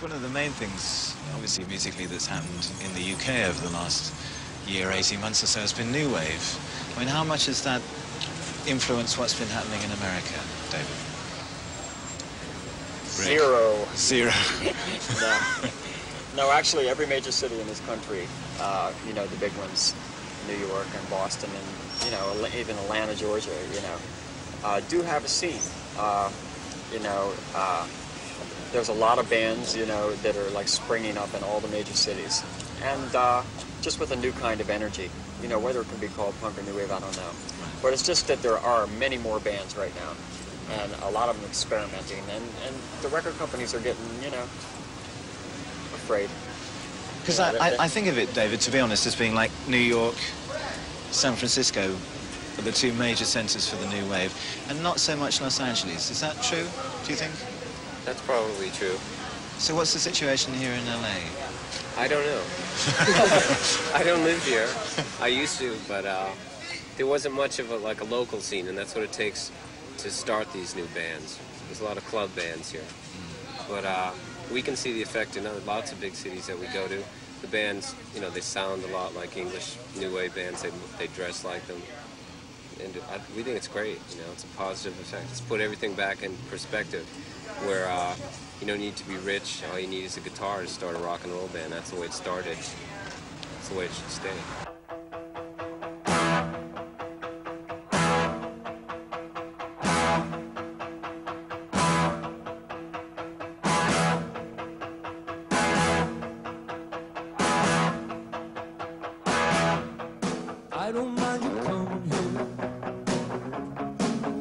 it's one of the main things, obviously musically, that's happened in the UK over the last year, 18 months or so, has been New Wave. I mean, how much has that influenced what's been happening in America, David? Zero. Zero. no. no, actually, every major city in this country, uh, you know, the big ones, New York and Boston and, you know, even Atlanta, Georgia, you know, uh, do have a scene. Uh, you know, uh, there's a lot of bands, you know, that are like springing up in all the major cities. And uh, just with a new kind of energy. You know, whether it can be called punk or new wave, I don't know. But it's just that there are many more bands right now. And a lot of them experimenting. And, and the record companies are getting, you know, afraid. Because I, I, I think of it, David, to be honest, as being like New York, San Francisco, are the two major centres for the new wave, and not so much Los Angeles. Is that true, do you think? That's probably true. So what's the situation here in LA? I don't know. I don't live here. I used to, but uh, there wasn't much of a like a local scene, and that's what it takes to start these new bands. There's a lot of club bands here, but uh, we can see the effect in other, lots of big cities that we go to. The bands, you know, they sound a lot like English new wave bands. They they dress like them, and I, we think it's great. You know, it's a positive effect. It's put everything back in perspective, where uh, you don't need to be rich. All you need is a guitar to start a rock and roll band. That's the way it started. That's the way it should stay.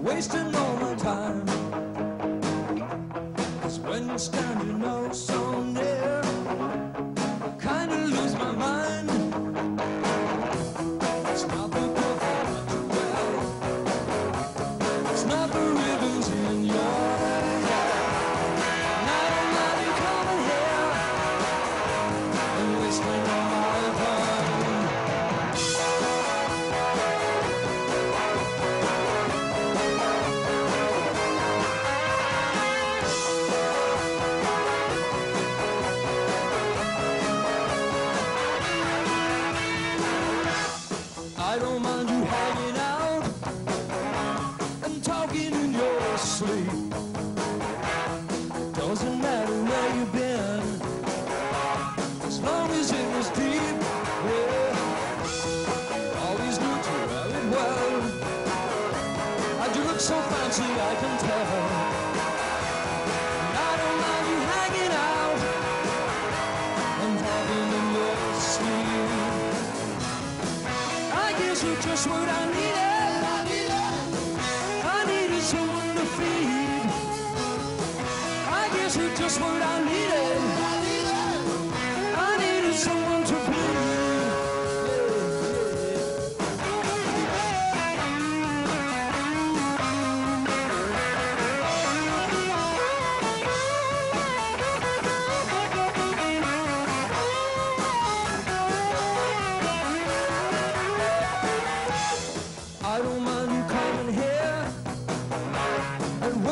Wasting all my time. 'Cause when you're standing out so near, look I can tell. And I don't mind you hanging out and talking in your sleep. I guess you're just what I needed. I needed someone to feed. I guess you're just what I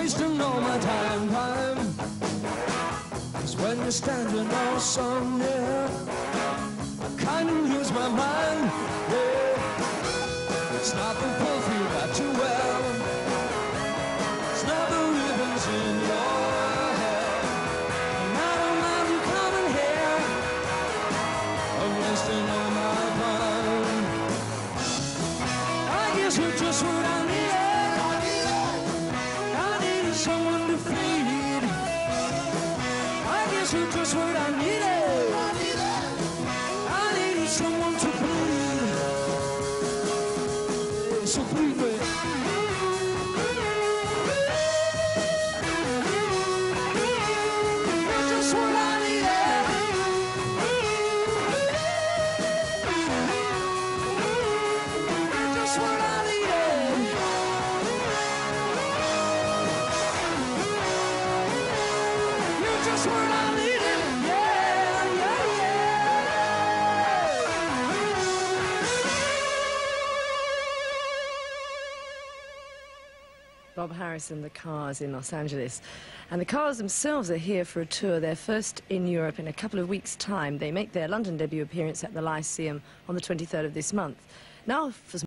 wasting all my time, time. Cause when you're standing on some near, I kinda lose my mind. I just what I needed. Bob Harris and the Cars in Los Angeles. And the Cars themselves are here for a tour, their first in Europe in a couple of weeks' time. They make their London debut appearance at the Lyceum on the 23rd of this month. Now, for some